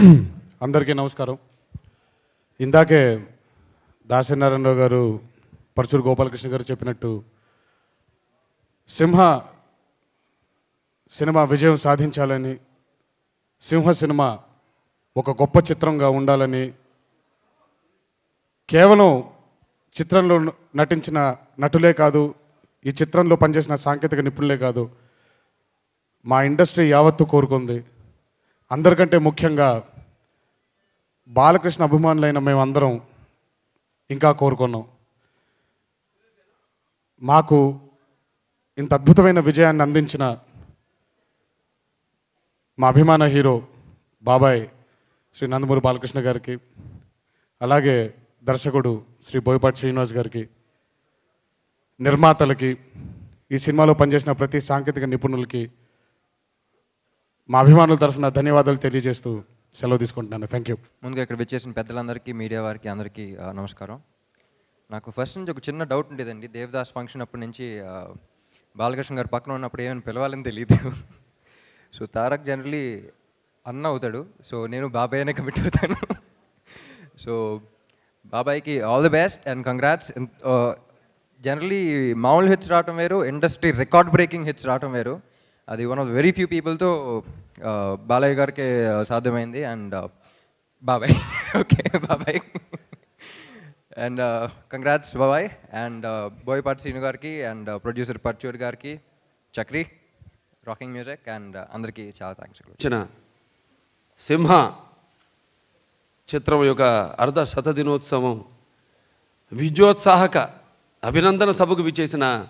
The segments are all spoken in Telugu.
అందరికీ నమస్కారం. ఇందాకే దాసనారాయణరావు గారు పరచూరు గోపాలకృష్ణ గారు చెప్పినట్టు సింహ సినిమా విజయం సాధించాలని సింహ సినిమా ఒక గొప్ప చిత్రంగా ఉండాలని కేవలం చిత్రంలో నటించిన నటులే కాదు ఈ చిత్రంలో పనిచేసిన సాంకేతిక నిపుణులే కాదు మా ఇండస్ట్రీ యావత్తు కోరుకుంది. అందరికంటే ముఖ్యంగా బాలకృష్ణ అభిమానులైన మేమందరం ఇంకా కోరుకున్నాం. మాకు ఇంత అద్భుతమైన విజయాన్ని అందించిన మా అభిమాన హీరో బాబాయ్ శ్రీ నందమూరి బాలకృష్ణ గారికి అలాగే దర్శకుడు శ్రీ బోయపాటి శ్రీనివాస్ గారికి నిర్మాతలకి ఈ సినిమాలో పనిచేసిన ప్రతి సాంకేతిక నిపుణులకి మా అభిమానుల తరఫున ధన్యవాదాలు తెలియజేస్తూ సెలవు తీసుకుంటున్నాను. థ్యాంక్ యూ ముందుగా ఇక్కడ విచ్చేసిన పెద్దలందరికీ మీడియా వారికి అందరికీ నమస్కారం. నాకు ఫస్ట్ నుంచి ఒక చిన్న డౌట్ ఉండేదండి. దేవదాస్ ఫంక్షన్ అప్పటి నుంచి బాలకృష్ణ గారు పక్కన ఉన్నప్పుడు ఏమైనా పిలవాలని తెలియదు సో తారక్ జనరలీ అన్న అవుతాడు. సో నేను బాబాయ్ అనే కమిట్ అవుతాను. సో బాబాయ్కి all the best and congrats generally మామూలు హిట్స్ రావటం వేరు ఇండస్ట్రీ రికార్డ్ బ్రేకింగ్ హిట్స్ రావటం వేరు. అది వన్ ఆఫ్ వెరీ ఫ్యూ పీపుల్తో బాలయ్య గారికి సాధ్యమైంది. అండ్ బాబాయ్. ఓకే బాబాయ్. అండ్ కంగ్రాట్స్ బాబాయ్. అండ్ బోయపాటి శ్రీను గారికి అండ్ ప్రొడ్యూసర్ పర్చూర్ గారికి చక్రి రాకింగ్ మ్యూజిక్ అండ్ అందరికీ చాలా థ్యాంక్స్ వచ్చిన సింహ చిత్రం యొక్క అర్ధ శత దినోత్సవం విజయోత్సాహక అభినందన సభకు విచ్చేసిన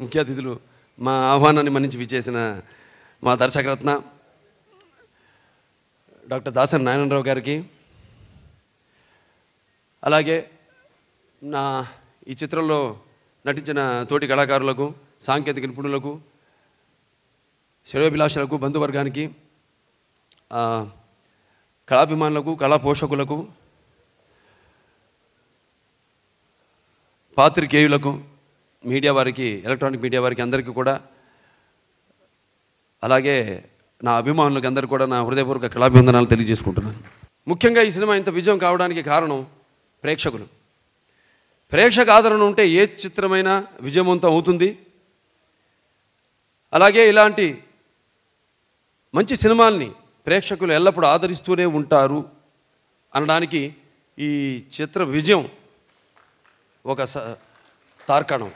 ముఖ్య అతిథులు మా ఆహ్వానాన్ని మన్నించి విచ్చేసిన మా దర్శకరత్న డాక్టర్ దాసరి నారాయణరావు గారికి. అలాగే నా ఈ చిత్రంలో నటించిన తోటి కళాకారులకు సాంకేతిక నిపుణులకు శ్రేయోభిలాషులకు బంధువర్గానికి కళాభిమానులకు కళా పోషకులకు పాత్రికేయులకు మీడియా వారికి ఎలక్ట్రానిక్ మీడియా వారికి అందరికీ కూడా అలాగే నా అభిమానులకు అందరూ కూడా నా హృదయపూర్వక కళాభివందనాలు తెలియజేసుకుంటున్నాను. ముఖ్యంగా ఈ సినిమా ఇంత విజయం కావడానికి కారణం ప్రేక్షకులు. ప్రేక్షక ఆదరణ ఉంటే ఏ చిత్రమైనా విజయవంతం అవుతుంది. అలాగే ఇలాంటి మంచి సినిమాల్ని ప్రేక్షకులు ఎల్లప్పుడూ ఆదరిస్తూనే ఉంటారు అనడానికి ఈ చిత్ర విజయం ఒక స తార్కాణం.